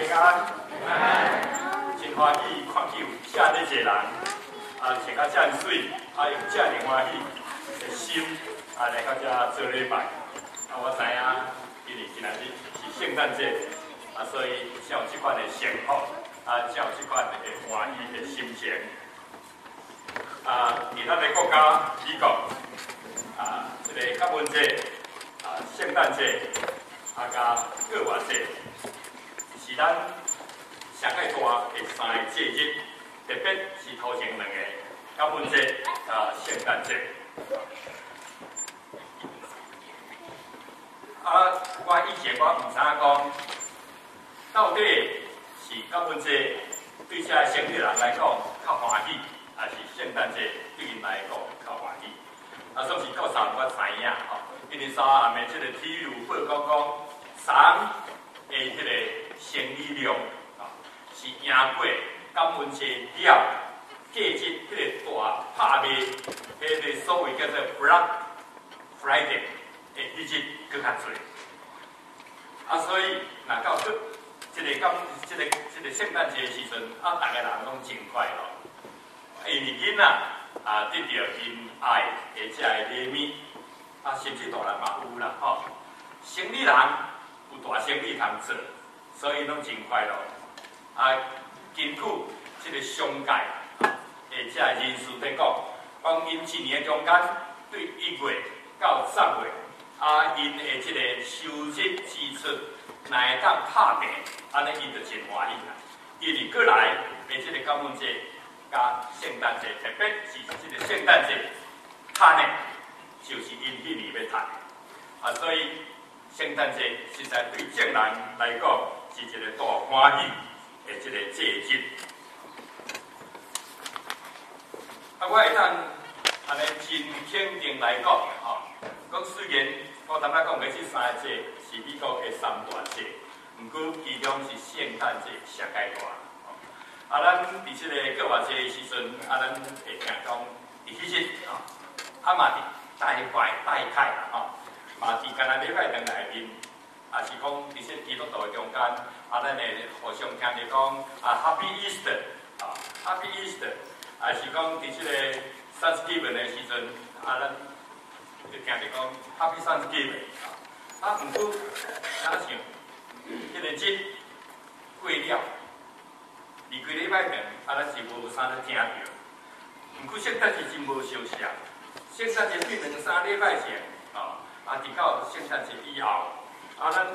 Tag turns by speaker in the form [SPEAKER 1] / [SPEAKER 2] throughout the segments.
[SPEAKER 1] 平安，真欢喜看见有遮尔济人，啊，穿甲遮尔水，啊，用遮尔欢喜的心，啊，来到遮做礼拜。啊，我知影，因为今仔日是圣诞节，啊，所以才有即款的幸福，啊，才有即款的欢喜的心情。啊，其他的国家，美国，啊，这个感恩节，啊，圣诞节，啊，加过活节。咱上界大的三个节日，特别是头前两个感恩节啊，圣诞节。啊，我以前我毋知讲，到底是感恩节对这生日人来讲较欢喜，还是圣诞节对因来讲较欢喜？啊，总是到三我知影吼，因为三下面即个体育报讲讲三的迄个。生理量啊，是赢过感恩节了，过节迄个大拍卖，迄个所谓叫做 Black Friday 的日子更较多。啊，所以若到这即个感，即个即个圣诞节时阵，啊，逐个人拢真快乐，因为囡仔啊得到因爱的遮个礼物，啊，甚至大人嘛有啦吼，生理人有大生理通做。所以拢真快乐。啊，根据即个商界诶，即个人士在讲，讲因一年中间对一月到十月，啊，因诶即个收入支出，若会当拍平，安尼伊就真欢喜啦。因为过来诶，即个感恩节加圣诞节，特别是即个圣诞节，拍诶就是因迄年要赚。啊，所以圣诞节实在对正人来讲。是一个大欢喜的一个节日。啊，我会当安尼真肯定来讲吼，讲虽然我头仔讲的这三个节是美国的三大节，毋过其中是圣诞节上界大。啊，咱伫即个过节的时阵，啊，咱会听讲伫迄日吼，啊嘛伫大拜大开吼，嘛伫干那礼拜堂内面。啊，是讲伫些基督徒中间，啊，咱会互相听着讲啊，Happy Easter，啊，Happy Easter，啊，是讲伫即个 Thanksgiving 的时阵，啊，咱就听着讲 Happy Thanksgiving，啊，啊，毋过，哪像，迄个节过了，二几礼拜前，啊，咱是无啥咧听着，毋过现在是真无消息啊，现在是对两三礼拜前，啊，啊，直到现在是以后。啊，咱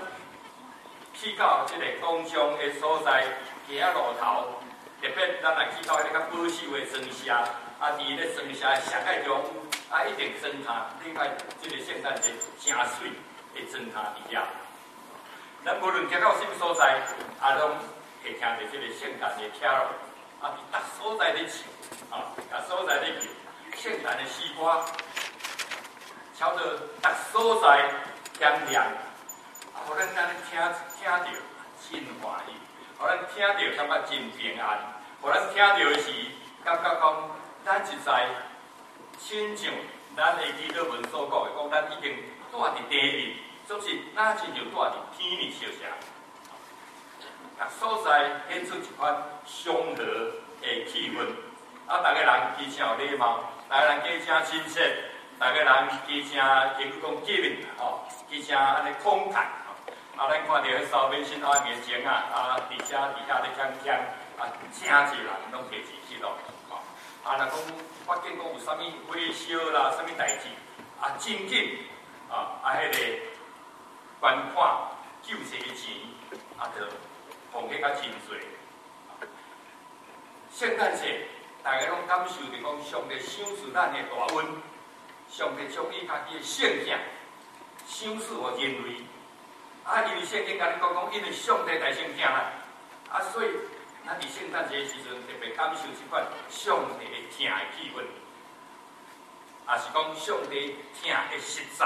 [SPEAKER 1] 去到即个工商的所在，行啊路头，特别咱来去到迄个较保守的庄社，啊，伫咧庄社上界中，啊，一定装塔，另外即个圣诞节真水的装塔伫遐。咱无论行到什么所在，啊，拢会听着即个圣诞的跳，啊，伫逐所在咧唱，啊，逐所在咧叫圣诞的诗歌，朝着逐所在响亮。互咱安尼听听着真欢喜，互咱听着感觉真平安，互咱听着是感觉讲咱实在亲像咱的基督文所讲的，讲咱已经住伫地里，总是咱亲像住伫天里烧啥。啊，所在显出一款祥和的气氛，啊，逐个人非常有礼貌，逐个人加诚亲切，逐个人加诚应该讲见面吼，加诚安尼慷慨。啊，咱看到迄烧饼新安面前啊，啊，伫遮伫遐咧讲讲，啊，真侪人拢提钱去咯，吼。啊，若讲发现讲有啥物微笑啦，啥物代志，啊，真紧，啊，啊，迄个捐款救济的钱，啊，就奉献较真侪。圣诞节，大家拢感受着讲上帝赏赐咱的大恩，上帝将伊家己的圣像赏赐互人类。啊，因为圣经甲你讲讲，因为上帝在圣听啦，啊，所以咱伫圣诞节时阵特别感受即款上帝的听的气氛，啊，是讲上帝听的实在，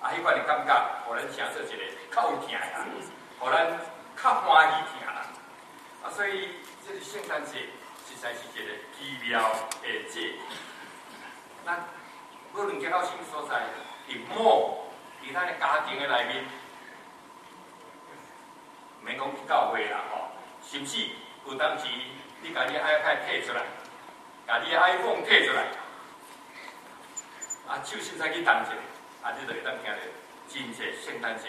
[SPEAKER 1] 啊，迄款的感觉，互咱成做一个较有听的人，互咱较欢喜听啦，啊，所以这个圣诞节实在是一个奇妙的节，咱无论行到什么所在，伫某伫咱的家庭的内面。免讲去教会啦吼，甚至有当时你家己 iPad 摕出来，家己 iPhone 摕出来，啊，手心再去弹一下，啊，你就会当听到真济圣诞节，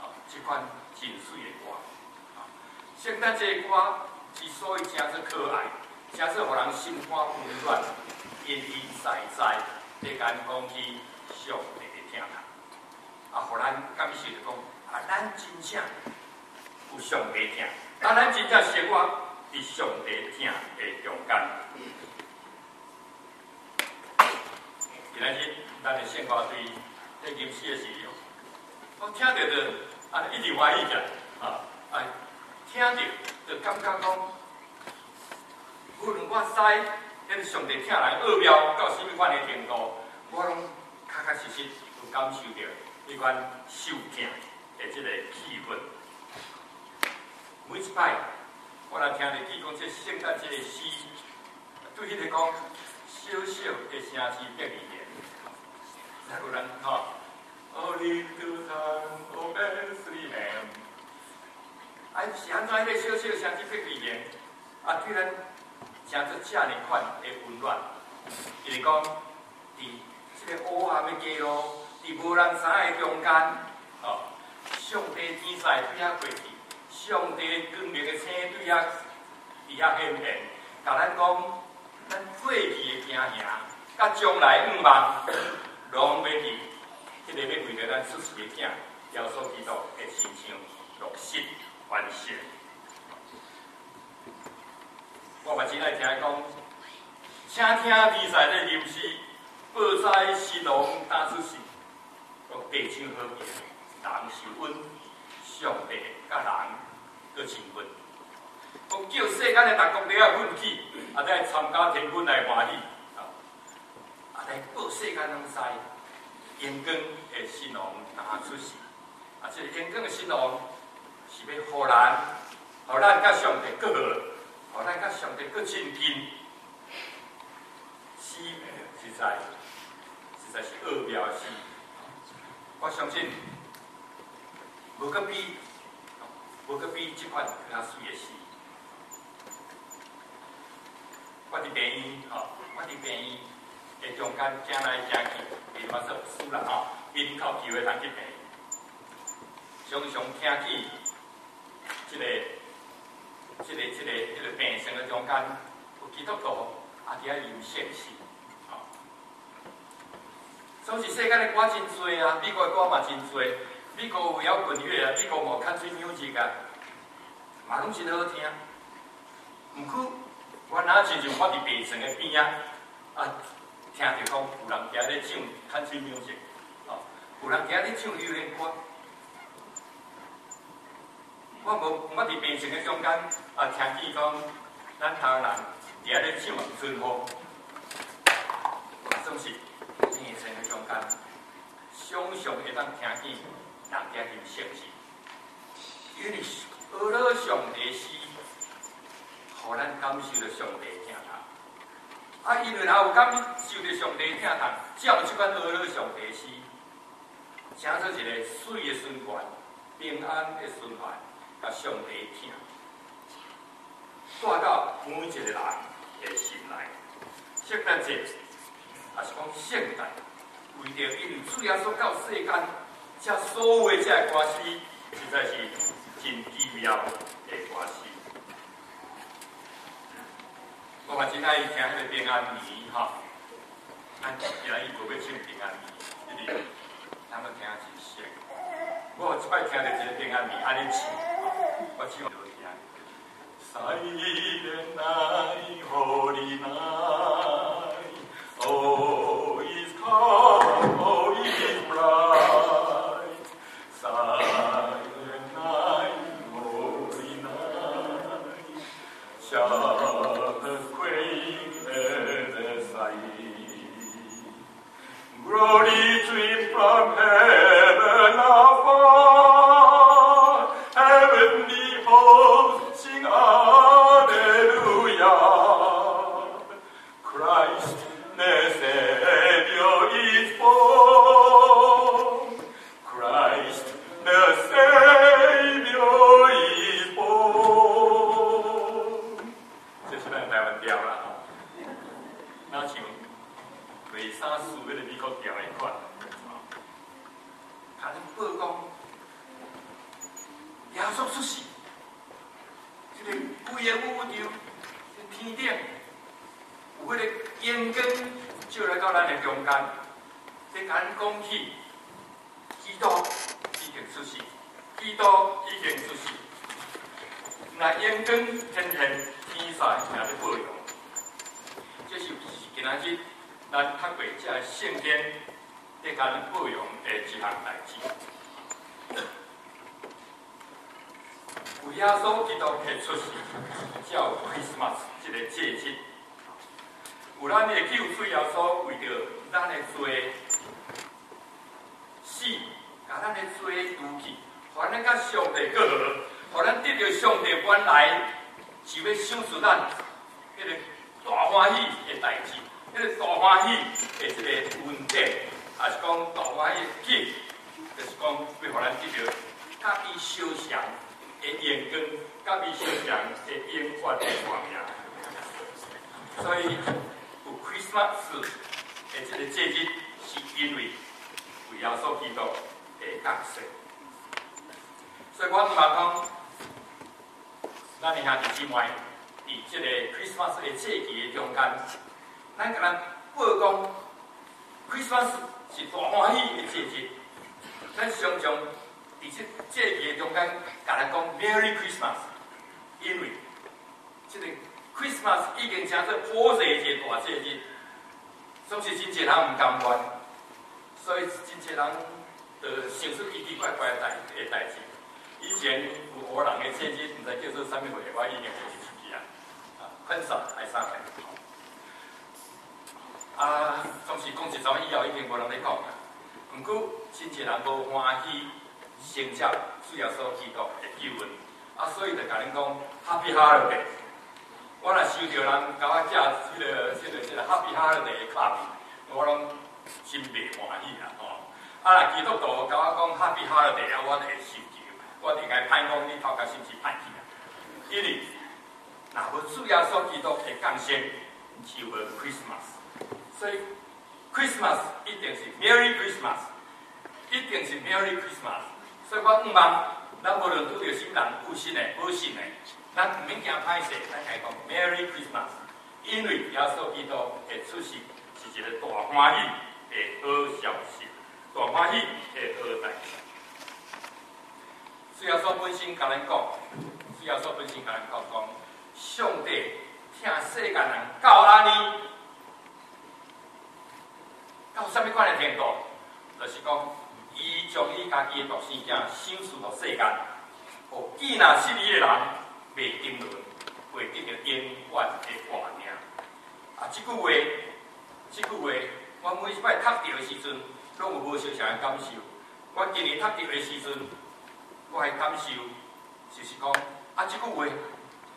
[SPEAKER 1] 啊，即款真水的歌，啊，圣诞节歌之所以真是可爱，真是互人心花温暖，因因在在，在间空气上帝的听头，啊，互咱感受着讲，啊，咱真正有上帝听，啊，咱真正生活伫上帝听的中间。今仔日咱的生活对在吟诗的时候，我听着着啊，一直怀疑着，啊，啊，听着就感觉讲，无论我知迄上帝听来奥妙到什么款的程度，我拢确确实实有感受到迄款受听的即个气氛。每一摆我来听着记讲，这圣诞节的诗，对迄个讲小小的城市变语言。再有人吼，哦，你多看哦，贝斯利门，啊，是安怎迄个小小城市变语言？啊，对咱诚出遮尔款的温暖，就是讲，伫即个黑暗的街路，伫无人知的中间，哦，上帝天使对遐过去，上帝光明的星对啊伫遐显现，甲咱讲，咱过去的行行，甲将来五万。拢要去，迄个要为着咱出世的囝，耶稣基督的心情落实完成。我嘛真爱听讲，请听比赛的吟诗，报在新郎打出世，讲地球和平，人受温，上帝甲人搁亲温，讲叫世间的大国都要奋起，啊，来参加天军来欢喜。啊来报世间拢知，阳光的新郎打出世，啊，这个阳光的新郎是要互咱，互咱甲上帝搁好，互咱甲上帝搁亲近，是实在实在是恶标是，我相信无个比无个比即款较水的诗，我伫病院吼，我伫病院。诶，中间行来行去，比方说输啦吼，因靠机会通去病，常常听起，即个、即个、即个、即个病床的中间有基督徒啊，伫遐有现实，吼。总是世间的歌真多啊，美国的歌嘛真多，美国有摇滚乐啊，美国无 country music 啊，嘛拢真好听。毋过，我哪亲像我伫病床的边啊，啊。听着讲，有人伫咧唱看吹 music，哦，有人伫咧唱流行歌。我无，我伫病床的中间，啊，听见讲，咱台湾人伫咧唱春风，总是病床的中间，常常会当听见人伫咧唱诗，因为俄罗上帝诗，互咱感受着上帝疼痛。啊，因为也有感受着上帝疼痛，才有即款俄罗上帝诗，成做一个水的循环，平安的循环，甲上帝听，带到每一个人的心内。圣诞节也是讲圣诞，为着因为主耶稣到世间，这所有的这歌诗，实在是真奇妙的歌诗。我嘛真爱听迄个平安眠吼，咱今日无要唱平安眠，一直咱们听真熟。我即摆听着一个平安眠，安尼唱，我唱着听。Silent night, holy night, oh, is come, oh, 那像卖衫输迄个美国条的款，甲恁报讲，耶稣出世，即个规个宇宙，天顶有迄个阳光照来到咱的中间，在甲恁讲起，基督已经出世，基督已经出世，那阳光天天天上也在保佑，这是今仔日。咱读过这圣经，在甲咱保养的一项代志。为耶稣基督的出世，叫 Christmas 这个节日，有咱的救主耶稣为着咱的罪死，甲咱的罪除去，还咱甲上帝过好，咱得到上帝原来是要赏赐咱迄个大欢喜的代志。迄个大欢喜的即个文件，也是讲大欢喜的景，就是讲要互咱得到甲伊相像的阳光，甲伊相像的烟花的画面。所以有 Christmas 的即个节日，是因为为耶稣基督的降生。所以我毋讲讲，咱的兄弟姊妹，伫即个 Christmas 的节气的中间。咱甲咱报讲，Christmas 是大欢喜的节日。咱常常伫即节日中间，甲咱讲 Merry Christmas，因为即个 Christmas 已经成做普世一个大节日，总是真侪人毋甘愿，所以真侪人就想出奇奇怪怪的代的代志。以前有荷人的节日，毋知叫做啥物货，我已经袂记起啊。啊，很少还上来。啊，总是讲一阵以后已经无人咧讲啦。毋过真侪人无欢喜，成接主要所基督的救恩，啊，所以就甲恁讲 Happy Holiday。我若收着人甲我寄即个、即个、即个 Happy Holiday 的卡片，我拢真袂欢喜啦吼。啊，若基督徒甲我讲 Happy Holiday 啊，我就会收着，我应该盼讲你头壳是毋是歹去啊？因为若无主要所基督的降生，就无 Christmas。所以，Christmas 一定是 Merry Christmas，一定是 Merry Christmas。所以我毋望咱无论拄着新人、有新的、无新的，咱毋免惊歹势，咱家讲 Merry Christmas。因为耶稣基督的出世是一个大欢喜的好消息，大欢喜的好代志。主要说本身甲咱讲，主要说本身甲咱讲讲，上帝听世间人教安尼。到什物款的程度？就是讲，伊将伊家己的独生囝赏赐互世间，哦，见那失意的人袂沉沦，会得到永远的画面。啊，即句话，即句话，我每一摆读到的时阵，拢有无少少的感受。我今年读到的时阵，我还感受，就是讲，啊，即句话，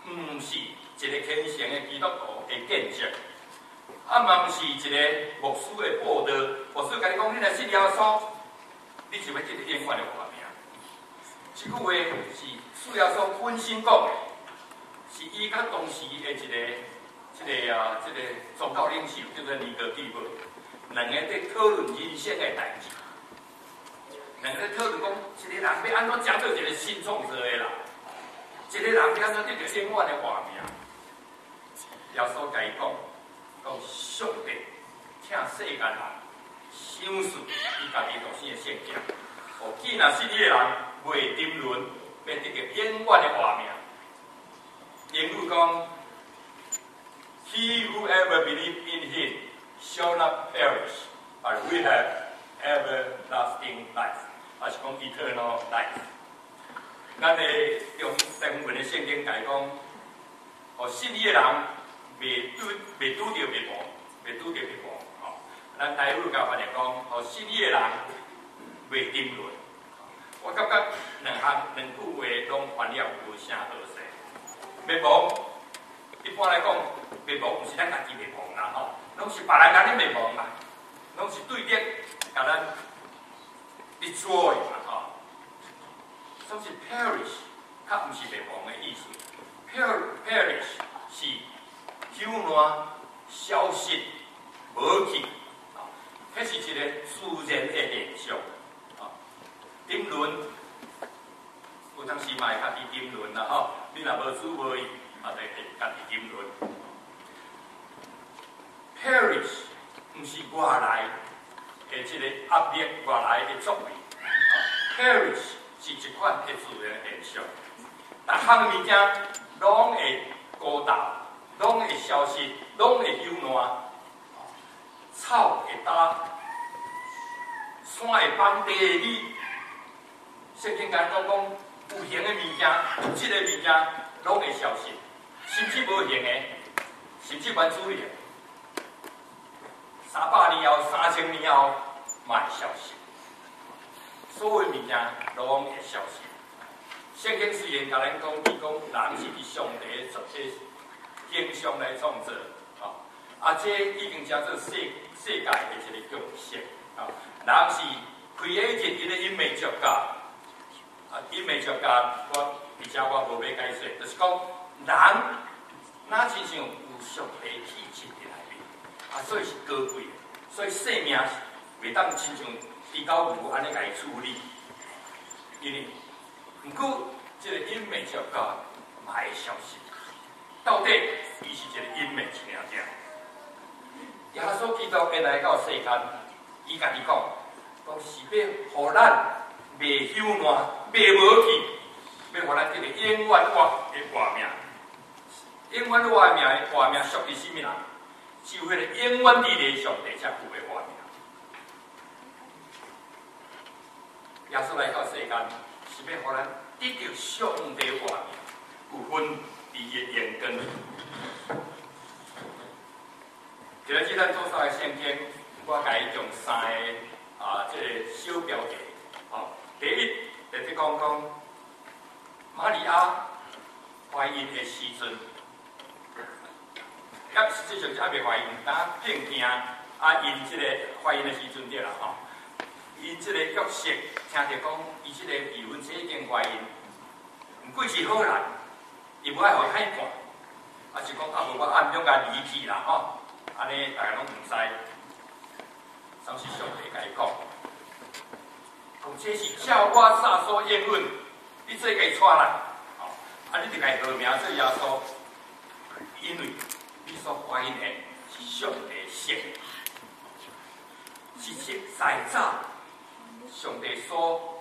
[SPEAKER 1] 毋是一个虔诚的基督徒的见证。啊，嘛毋是一个牧师的报道，牧师甲你讲，你来信耶稣，你就要得到永远的活命。即句话是主耶稣本身讲的，是伊甲当时的一个、一个啊、一个宗教领袖叫做尼哥底母，两个在讨论人生的代志。两个讨论讲，一个人要安怎讲到一个新创者的人，一个人要安怎得到永远的活命？耶稣甲伊讲。到上帝请世间人相信伊家己独生的圣经，哦，见那信的人袂沉沦，要得个永远的画面。英语讲：He who ever believe in Him shall not perish, but we have everlasting life。还是讲 eternal life。咱的用中文的圣经解讲，哦，信你的人。未拄未拄着灭亡，未拄着灭亡，吼！咱台语甲翻译讲，吼，信伊的人未沉沦。我感觉两项两句话拢翻了无啥好势。灭亡，一般来讲，灭亡毋是咱家己灭亡啦，吼，拢是别人甲你灭亡啦，拢是对立甲咱 destroy 嘛，吼。总是 perish，较毋是灭亡的意思，perish 是。久烂消失无去，迄是一个自然的现象，啊，顶轮，有当时嘛会家己顶轮啦吼，你若无主无意，嘛会家己顶轮。Perish，毋是外来的即个压力，外来的作为，Perish 是一款的自然现象，逐项物件拢会孤单，拢会消失，拢会幽烂。草会干，山会崩，地会裂。圣经讲讲讲，有形的物件、物质的物件，拢会消失；甚至无形的，甚至原子力，三百年后、三千年后，嘛会消失。所有物件拢会消失。圣经虽然甲咱讲，伊讲人是伫上帝做的经常来创造，啊，啊，这已经叫做世世界的一个共识，啊，人是开一个一个音乐作家，啊，音乐作家，我而且我无要解释，就是讲人，那亲像有上的气质的来，啊，所以是高贵，所以生命袂当亲像比较无安尼来处理，因为，毋过这个音乐作家卖消心。到底伊是一个 image 尔只？耶稣基督会来到世间，伊家己讲，讲是要互咱袂休烂、袂无去，要互咱得个永远活的活命。永远活命的活命属于甚物人？就迄个永远伫地上帝才有的活命。耶稣来到世间，是要互咱得到上帝活命，有分伫个眼根。就来即咱做三个圣经，我甲伊用三个啊，即个小标题。哦，第一，直接讲讲玛利亚怀孕的时阵，也实际上是还未怀孕，当变惊啊，因即个怀孕的时阵对啦，吼，因即个约瑟听着讲，伊即个离婚妻已经怀孕，毋过是好啦，伊无爱互伊害怕，啊是讲啊无我暗中甲离去啦，吼。安尼大家拢毋知，总是上帝甲伊讲，讲这是叫我撒所应允，你做伊出来，哦，啊，你就甲伊号名做耶稣，因为你所怀孕的是上帝生，是实在早上帝所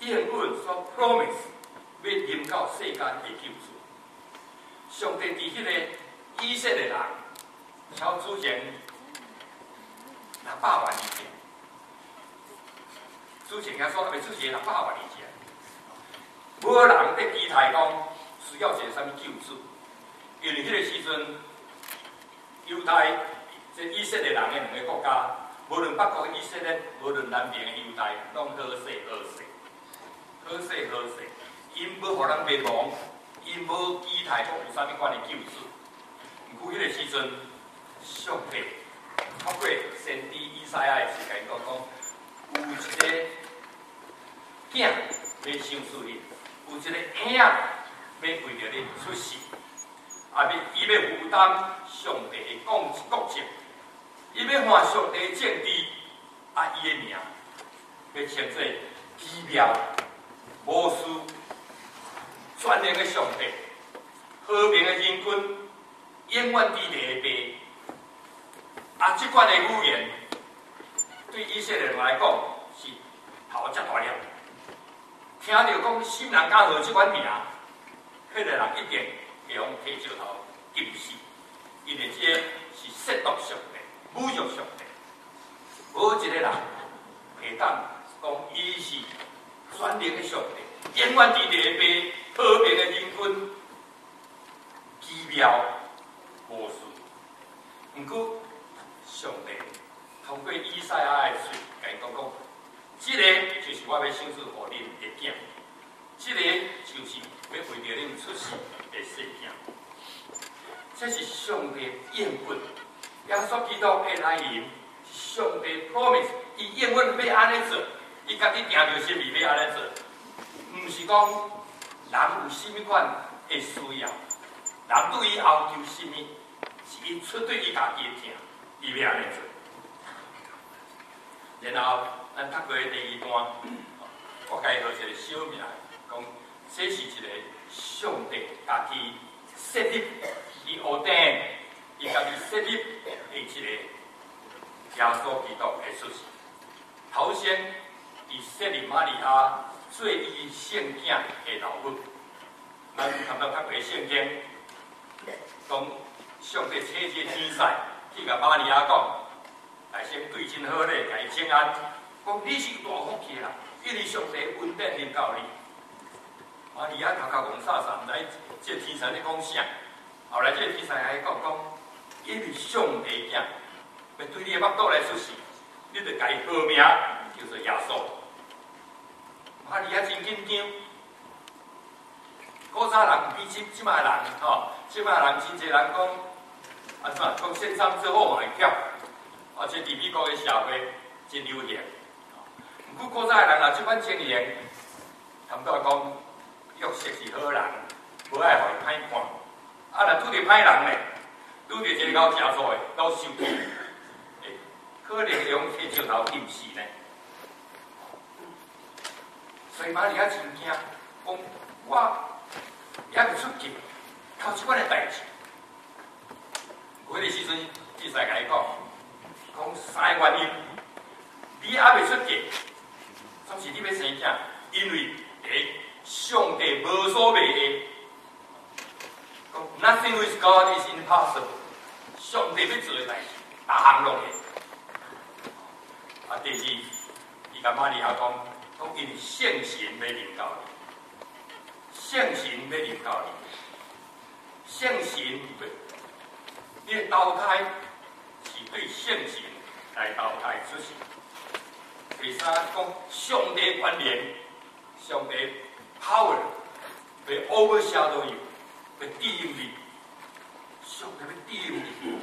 [SPEAKER 1] 应允所 promise 要临到世间的救主，上帝伫迄个以色列人。超之前六百万年前，之前遐说还未出现六百万年前，无人伫期待讲需要一个啥物救助，因为迄个时阵犹太即以色列人的两个国家，无论北国以色列，无论南边的犹太，拢好势好势，好势好势，因要互人灭亡，因无期待讲有啥物款的救助，毋过迄个时阵。上帝透过先知以赛亚的时间讲讲，有一个囝要生出你，有一个婴要为着你出世，啊，要伊要负担上帝的国国政，伊要换上帝政治，啊，伊的名要称作奇妙、无私、全能的上帝，和平的人君，永远伫地的啊，即款的语言对以色列人来讲是头遮大了。听到讲新人家号即款名，迄个人一定会用剃石头禁死，因为这是亵渎上帝、侮辱上帝。无一个人会当讲伊是全能的上帝，永远伫地边特别的人君，奇妙无私。毋过。上帝通过以赛亚的嘴，甲伊讲讲，即个就是我要生出互恁的囝，即个就是要为着恁出世的细囝。这是上帝应允，耶稣基督的来临，上帝 promise，伊应允要安尼做，伊家己定着心意要安尼做，毋是讲人有甚物款的需要，人对伊要求甚物，是因出对伊家己的听。伊要安尼做，然后咱读过第二段，我该好一个小名，讲这是一个上帝家己设立，伊乌顶，伊家己设立的一个耶稣基督的出世。头先，伊设立玛利亚做伊圣囝的老母。咱谈到读过圣经，讲上帝车接天使去甲玛利亚讲。来先对真好咧，甲伊请安，讲你是大福气啦，因为上帝恩典临到你。玛利亚头壳戆煞煞，毋知这天使咧讲啥。后来这天使还讲讲，因为上帝囝要对你的腹肚来出世，你着甲伊号名叫做耶稣。玛利亚真紧张，古早人比即即卖人吼，即卖人真侪人讲，啊怎讲线上之后会跳。而且伫美国的社会真流行，毋过古早的人啊，即款经验，他们都讲，约瑟是好人，无爱互伊歹看。啊，若拄着歹人呢，拄着一个搞食素的，搞受气，可能用铁石头钉死呢。所以玛利亚真惊，讲我也未出去，靠即款的代志。迄个时阵，伊在甲伊讲。讲三个原因，你还未出嫁，总是你要生囝，因为第上帝无所谓的，nothing with God is impossible，上帝要做的代志，大行拢会。啊，第二，伊甲玛利亚讲，讲因为圣神要领导你，圣神要领导你，圣神你的投胎是对圣神。来到来出世。第三讲上帝关联，上帝 power 被 overshadow you，被庇佑你，上帝被庇佑你。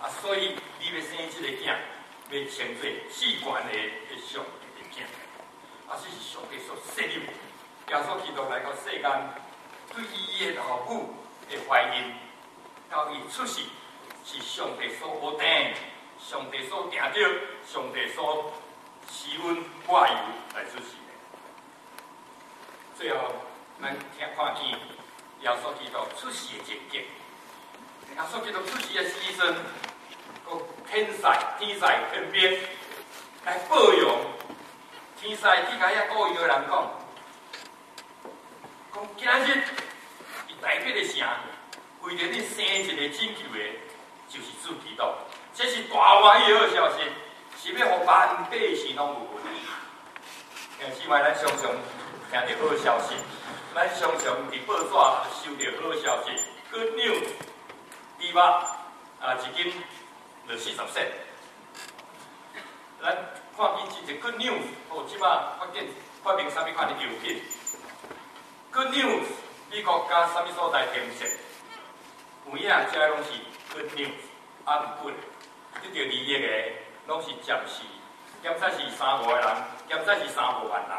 [SPEAKER 1] 啊，所以你要生这个囝，要称作器官的的上帝的囝。啊，这是上帝所设立。耶稣基督来到世间，对伊的老母的怀孕到伊出世，是上帝所决定。上帝所定着，上帝所施恩挂油来出世的。最后，咱听看见耶稣基督出世的情景。耶稣基督出世的时阵，天使天使天边来保佑，天使去甲遐故意个人讲，讲今日伊代表的啥？为着你生一个拯救的，就是主基督。这是大欢喜好消息，是要互万百姓拢有份。但是嘛，咱常常听到好消息，咱常常伫报纸收到好消息。Good news，猪肉啊，一斤就四十块。咱看见一个 Good news，哦，即马发现发明啥物款的药品。Good news，美国加啥物所在停息，有影遮拢是 Good news，啊，不得着利益的，拢是暂时，检测是三五个人，检测是三五万人。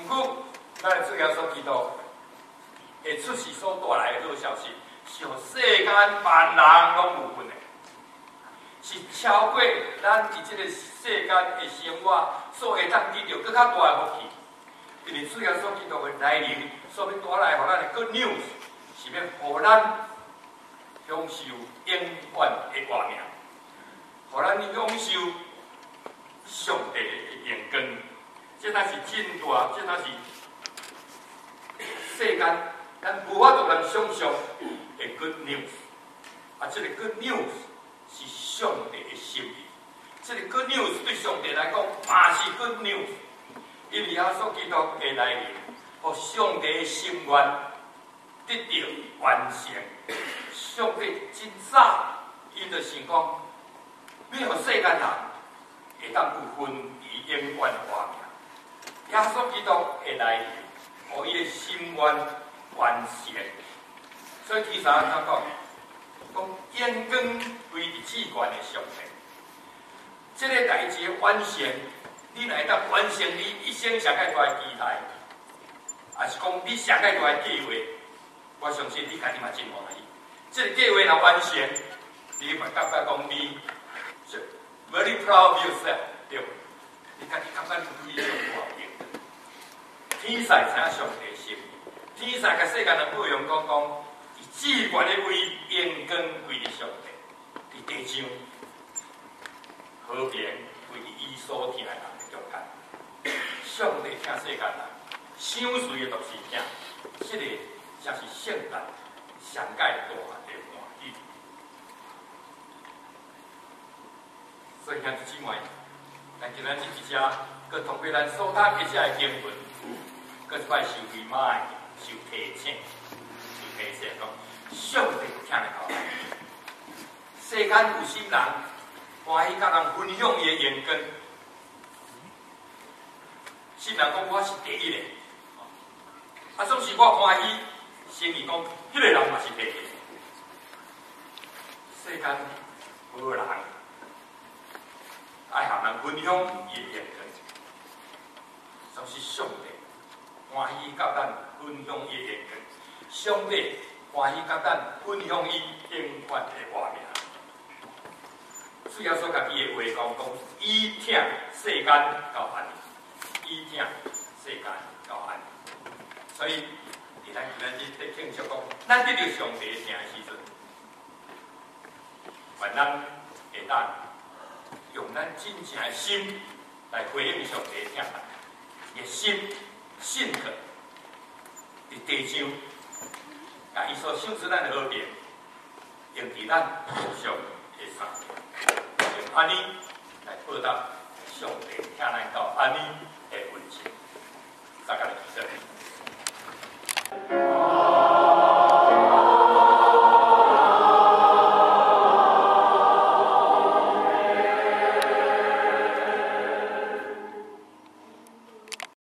[SPEAKER 1] 毋过，咱主要所知道，会出世所带来的好消息，是互世间万人拢有份的，是超过咱伫即个世间的生活所会当得到更较大的福气。因为主要所知道的来临，所要带来互咱的 good news，是要互咱享受永远的画面。互咱享受上帝的眼光，这才是真大，这才是世间咱无法度能想象的 good news。啊，这个 good news 上帝的心意。这个 good news 对上帝来讲嘛是 good news，因为耶稣基督的来临，互上帝的心愿得到完成。上帝真早伊就想讲。你互世间人会当有分伊永远画面，耶稣基督会来，互伊的心愿完成。所以其三他讲，讲眼光为伫器官的上帝，这个代志完成，你来当完成你一生上界大的期待，也是讲你上界大的计划，我相信你家己嘛真欢喜。这个计划若完成，你嘛感觉讲你。Very proud of yourself，对，你家己感觉你对伊上大用？天使请上帝心，天使甲世间人不用讲讲，以至关的为因根归于上帝，伫地上和平为伊所听的人中间，上帝听世间人，想随的都是听，这个才是圣诞上界大的欢喜。所以兄弟姊妹，咱今仔日一只，佮通过咱所读记下的经文。搁一摆受慰卖，受提醒，受提醒讲，上帝听得到。世间有心人欢喜甲人分享伊的言根，心人讲我是第一个，啊，总是我欢喜，心里讲，迄个人嘛是第一。世间无人爱向人分享伊的言根，总是上帝。欢喜甲咱分享伊的恩根，上帝欢喜甲咱分享伊恩款的画面。主要说家己的话讲讲，伊听世间到安，伊听世间到安。所以，伫咱今日在庆祝讲，咱得到上帝听的时阵，愿咱会当用咱真正的心来回应上帝听咱的心。信客伫地上，甲伊所享受咱的和平，用伫咱互相的上，安尼来回答上帝听来到安尼的问题，大家来听声。